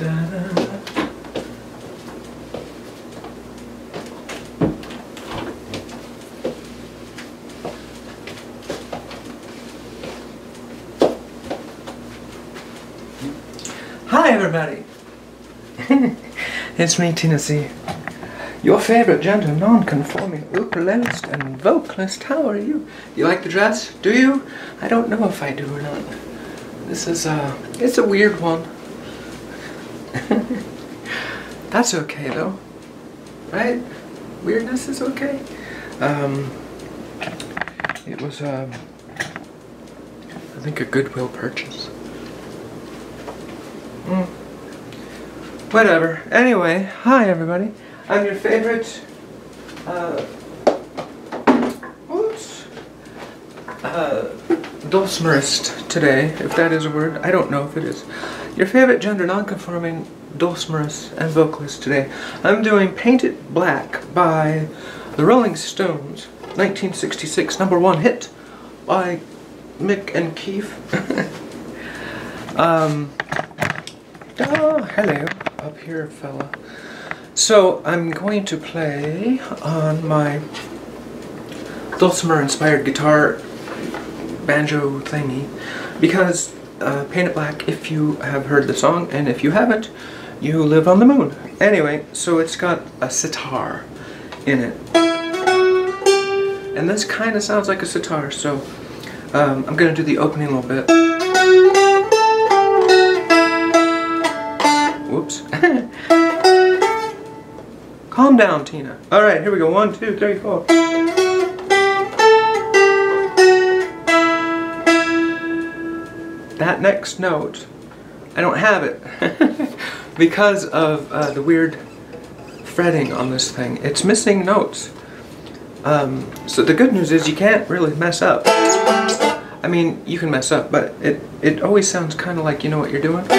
Hi everybody! it's me, C. Your favorite gender non-conforming ukulelist and vocalist. How are you? You like the dress? Do you? I don't know if I do or not. This is, a, it's a weird one. That's okay though. Right? Weirdness is okay. Um, it was, um, I think a Goodwill purchase. Mm. Whatever. Anyway, hi everybody. I'm your favorite, uh, oops, uh, dulcimerist today, if that is a word. I don't know if it is. Your favorite gender nonconforming dulcimerist and vocalist today. I'm doing Paint It Black by the Rolling Stones, 1966, number one hit by Mick and Keith. um, oh, hello, up here, fella. So I'm going to play on my dulcimer-inspired guitar banjo thingy because uh, Paint It Black, if you have heard the song, and if you haven't, you live on the moon. Anyway, so it's got a sitar in it. And this kind of sounds like a sitar, so um, I'm going to do the opening a little bit. Whoops. Calm down, Tina. Alright, here we go. One, two, three, four. That next note, I don't have it because of uh, the weird fretting on this thing. It's missing notes. Um, so the good news is you can't really mess up. I mean, you can mess up, but it, it always sounds kind of like you know what you're doing.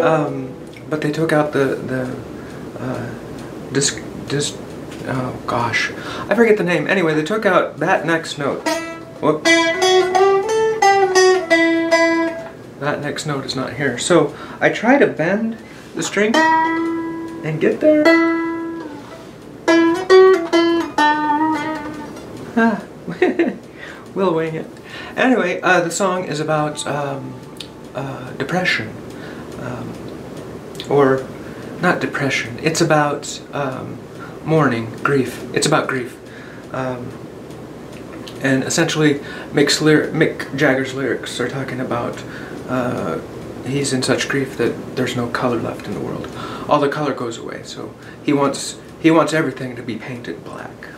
um, but they took out the, the uh, disc, disc, oh gosh, I forget the name. Anyway, they took out that next note. Whoop. Next note is not here. So I try to bend the string and get there. Ah. we'll wing it. Anyway, uh, the song is about um, uh, depression. Um, or, not depression. It's about um, mourning, grief. It's about grief. Um, and essentially, Mick's Mick Jagger's lyrics are talking about uh, he's in such grief that there's no color left in the world. All the color goes away, so he wants he wants everything to be painted black.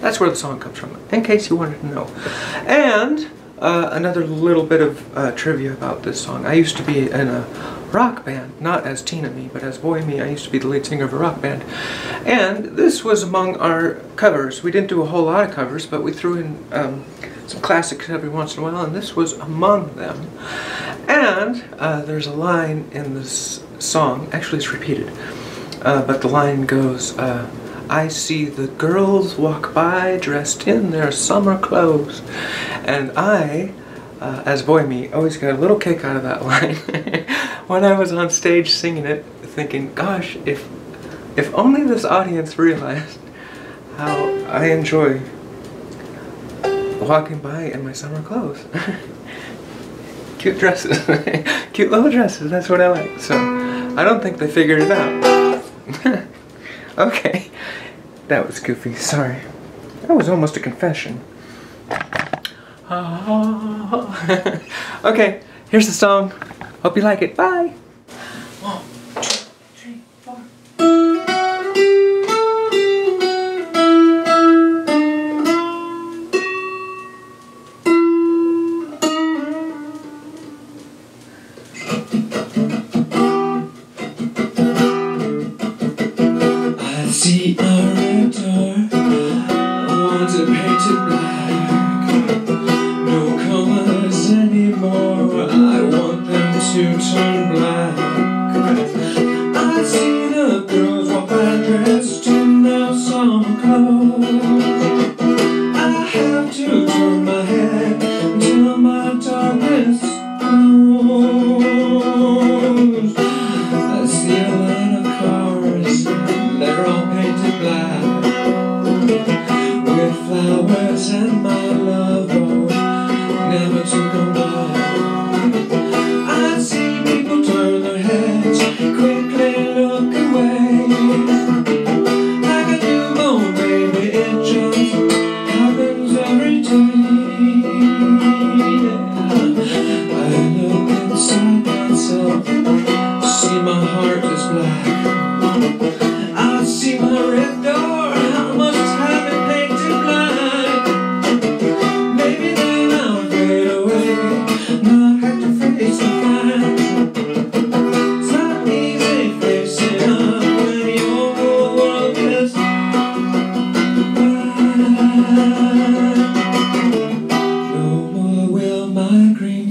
That's where the song comes from, in case you wanted to know. And uh, another little bit of uh, trivia about this song. I used to be in a rock band, not as Tina Me, but as Boy Me. I used to be the lead singer of a rock band. And this was among our covers. We didn't do a whole lot of covers, but we threw in um, some classics every once in a while, and this was among them. And uh, there's a line in this song, actually it's repeated, uh, but the line goes, uh, I see the girls walk by dressed in their summer clothes. And I, uh, as boy me, always got a little kick out of that line when I was on stage singing it, thinking, gosh, if, if only this audience realized how I enjoy walking by in my summer clothes. Cute dresses. Cute little dresses, that's what I like. So, I don't think they figured it out. okay. That was goofy, sorry. That was almost a confession. Ah. okay, here's the song. Hope you like it. Bye.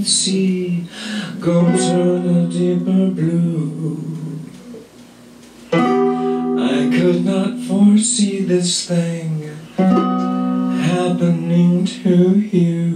sea goes on a deeper blue. I could not foresee this thing happening to you.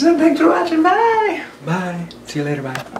Thanks for watching. Bye. Bye. See you later. Bye.